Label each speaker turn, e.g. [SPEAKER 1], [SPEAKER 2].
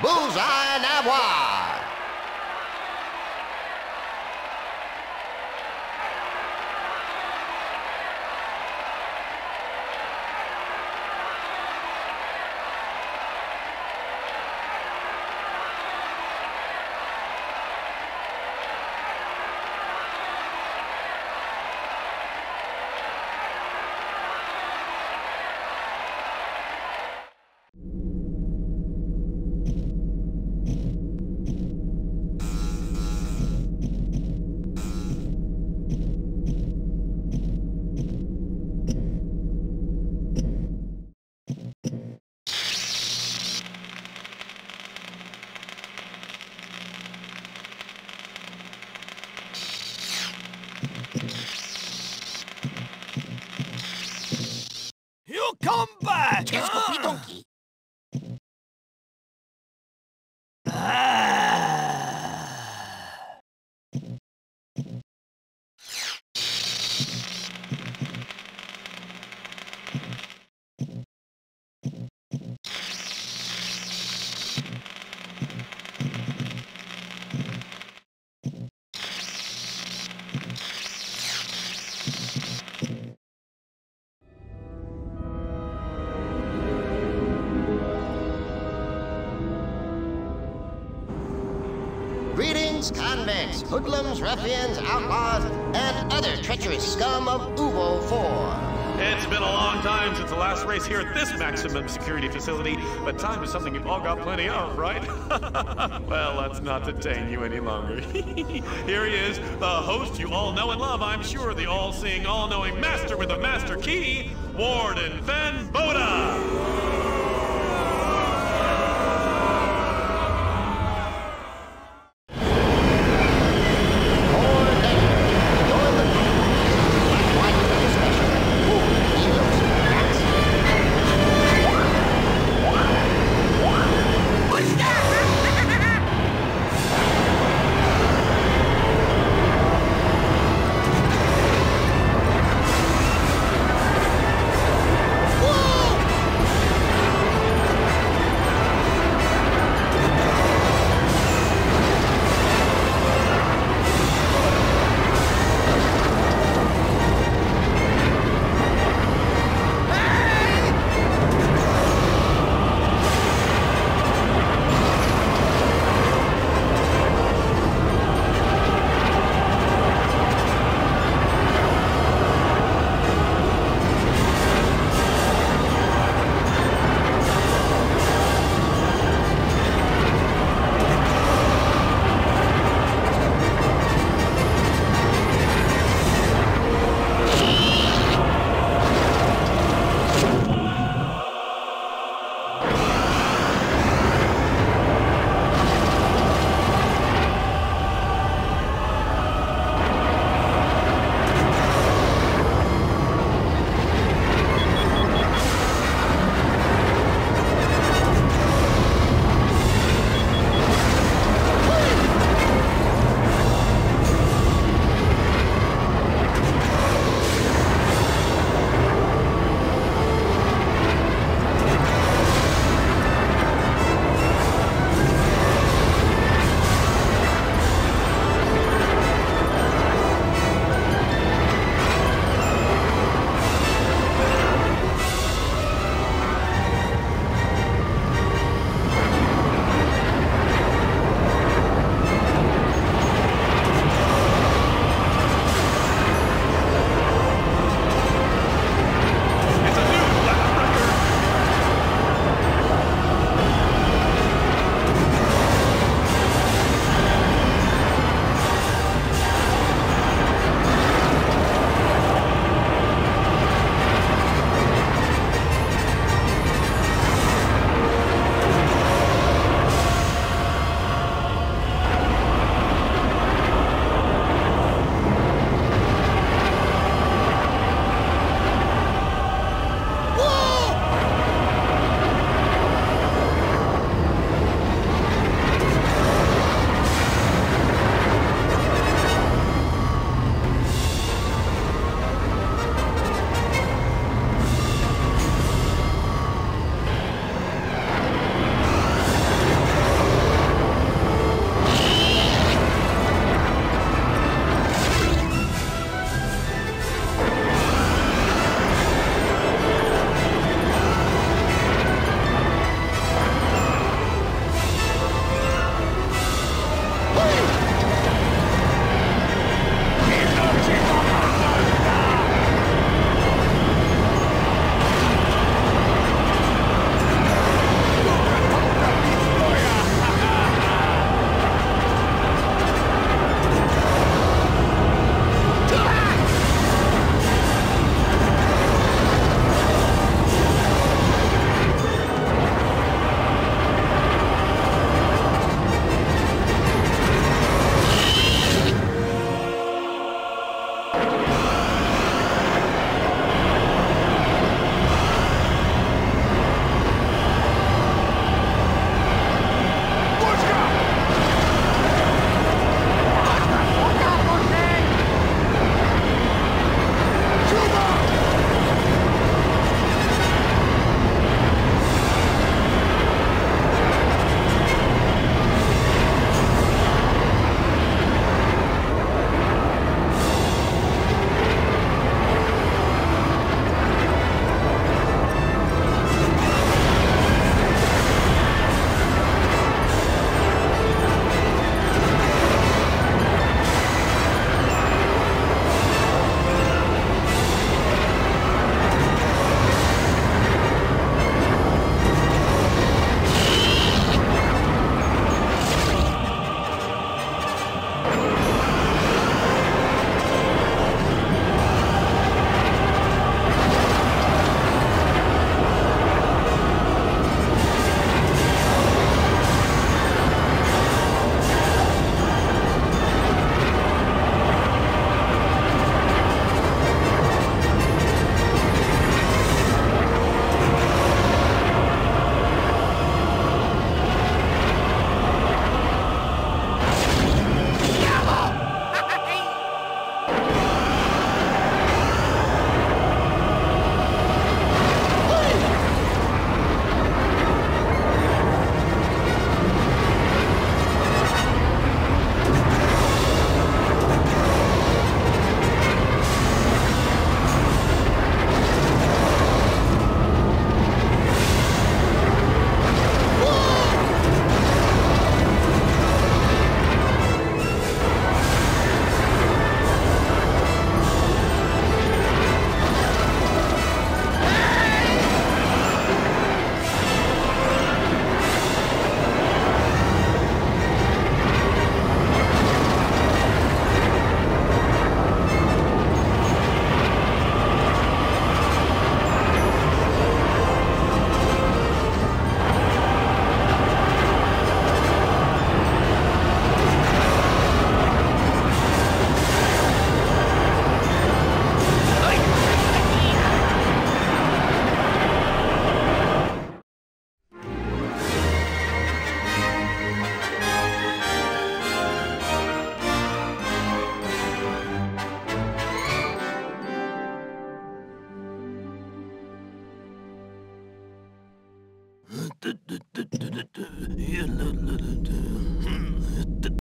[SPEAKER 1] Bullseye Navior. Convicts, hoodlums, ruffians, outlaws, and other treacherous scum of Oovo 4.
[SPEAKER 2] It's been a long time since the last race here at this maximum security facility, but time is something you've all got plenty of, right? well, let's not detain you any longer. here he is, the host you all know and love, I'm sure, the all-seeing, all-knowing master with the master key, Warden Fen Boda!